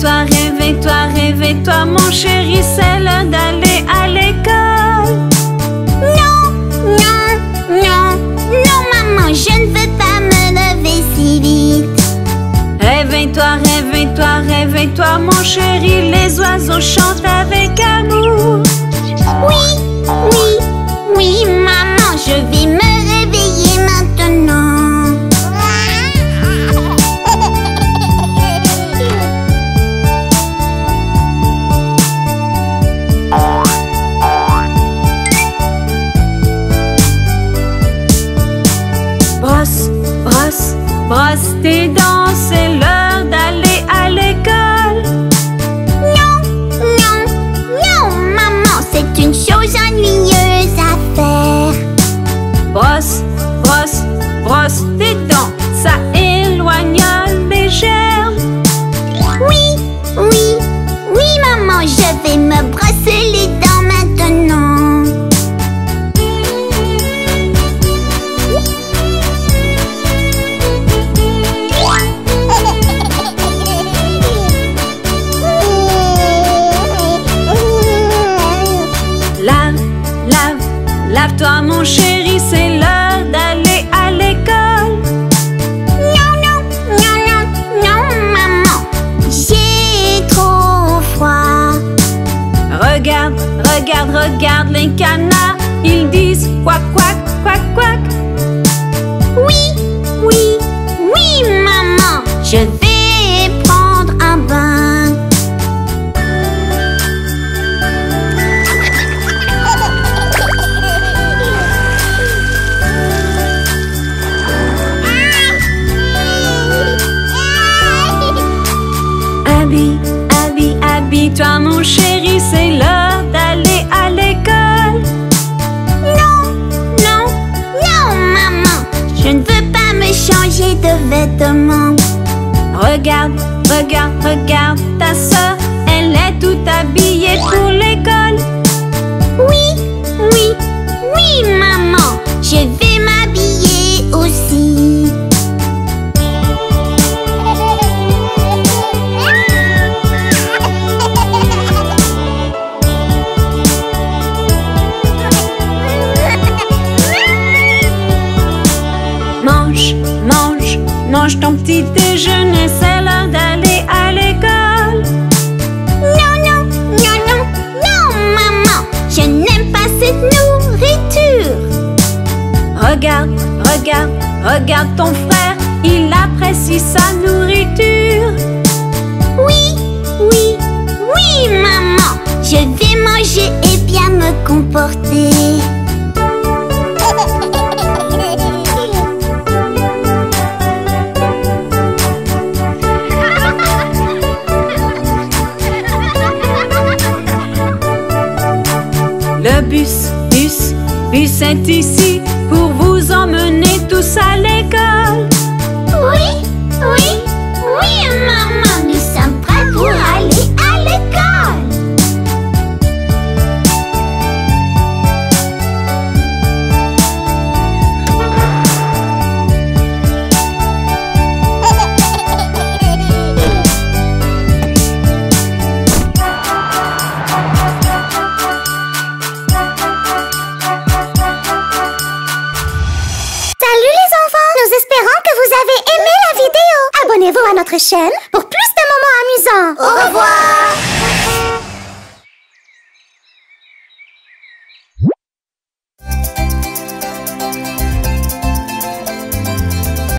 Réveille-toi, réveille-toi mon chéri, c'est l'heure d'aller à l'école. Non, non, non, non maman, je ne veux pas me lever si vite. Réveille-toi, réveille-toi, réveille-toi mon chéri, les oiseaux chantent avec amour. Lave-toi mon chéri, c'est l'heure d'aller à l'école. Non, non, non, non, non maman, j'ai trop froid. Regarde, regarde, regarde les canards, ils disent quack, quack, habille-toi mon chéri, c'est l'heure d'aller à l'école. Non, non, non, maman, je ne veux pas me changer de vêtements. Regarde, regarde, regarde ta soeur, elle est toute habillée pour l'école. Oui, oui, oui, maman, mange, ton petit déjeuner, c'est l'heure d'aller à l'école. Non, non, non, non, non, maman, je n'aime pas cette nourriture. Regarde, regarde, regarde ton frère, il apprécie sa nourriture. Oui, oui, oui, maman, je vais manger et bien me comporter. Le bus, bus, bus est ici pour vous emmener tous à l'école. Chaîne pour plus de moments amusants. Au revoir